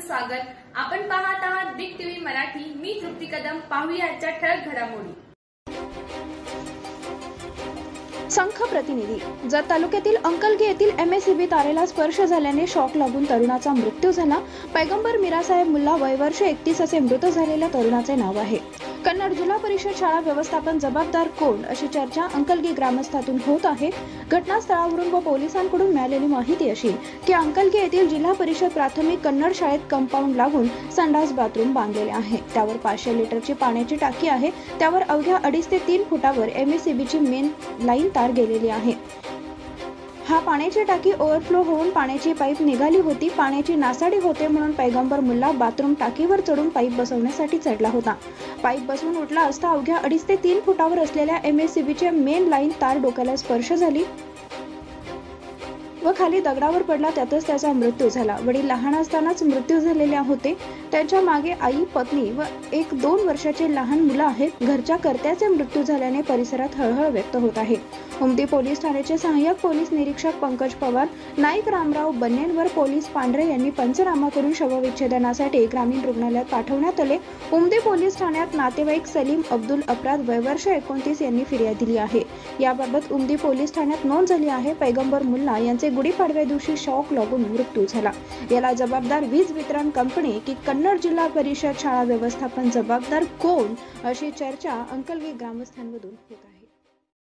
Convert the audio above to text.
स्वागत. आपण पाहत आहात बिग टीव्ही मराठी. मी तृप्ती कदम पाहूया आजच्या ठळक घडामोडी. संख प्रतिनिधी जत तालुक्यातील अंकलगी येथील एम एस बी तारेला स्पर्श झाल्याने शॉक लागून तरुणाचा मृत्यू झाला. पैगंबर मिरासाहेब मुल्ला वय वर्ष एकतीस असे मृत झालेल्या तरुणाचे नाव आहे. कन्नड जिल्हा परिषद शाळा व्यवस्थापन जबाबदार कोण अशी चर्चा अंकलगी ग्रामस्थातून होत आहे. घटनास्थळावरून व पोलिसांकडून मिळालेली माहिती अशी की अंकलगी येथील जिल्हा परिषद प्राथमिक कन्नड शाळेत कंपाऊंड लागून संडास बाथरूम बांधलेले आहे. त्यावर पाचशे लिटरची पाण्याची टाकी आहे. त्यावर अवघ्या अडीच ते तीन फुटावर एमएससीबीची मेन लाईन तार गेलेली आहे. हा पाण्याची टाकी ओव्हरफ्लो होऊन पाण्याची पाईप निघाली होती. पाण्याची नासाडी होते म्हणून पैगंबर मुल्ला बाथरूम टाकीवर चढून पाईप बसवण्यासाठी चढला होता. पाईप बसवून उठला असता अवघ्या अडीच ते तीन फुटावर असलेल्या एम एस सी बीच्या मेन लाईन तार डोक्याला स्पर्श झाली. व खाली दगडावर पडला त्यातच त्याचा मृत्यू झाला. वडील लहान असतानाच मृत्यू झालेले होते. त्यांच्या मागे आई पत्नी व एक दोन वर्षाचे लहान मुलं आहेत. घरच्या कर्त्याचे मृत्यू झाल्याने परिसरात हळहळ व्यक्त होत आहे. उमदी पोलीस ठाण्याचे सहाय्यक पोलीस निरीक्षक पंकज पवार नाईक रामराव बन्नेनवर पोलीस पांढरे यांनी पंचनामा करून शवविच्छेदनासाठी ग्रामीण रुग्णालयात पाठवण्यात आले. उमदी पोलीस ठाण्यात नातेवाईक सलीम अब्दुल अपराध वयवर्ष एकोणतीस यांनी फिर्याद दिली आहे. याबाबत उमदी पोलीस ठाण्यात नोंद झाली आहे. पैगंबर मुल्ला यांचे यांचे गुढीपाडव्या दिवशी शॉक लागून मृत्यू झाला. याला जबाबदार वीज वितरण कंपनी की कन्नड जिल्हा परिषद शाळा व्यवस्थापन जबाबदार कोण? अशी चर्चा अंकलगी ग्रामस्थांमधून होत आहे.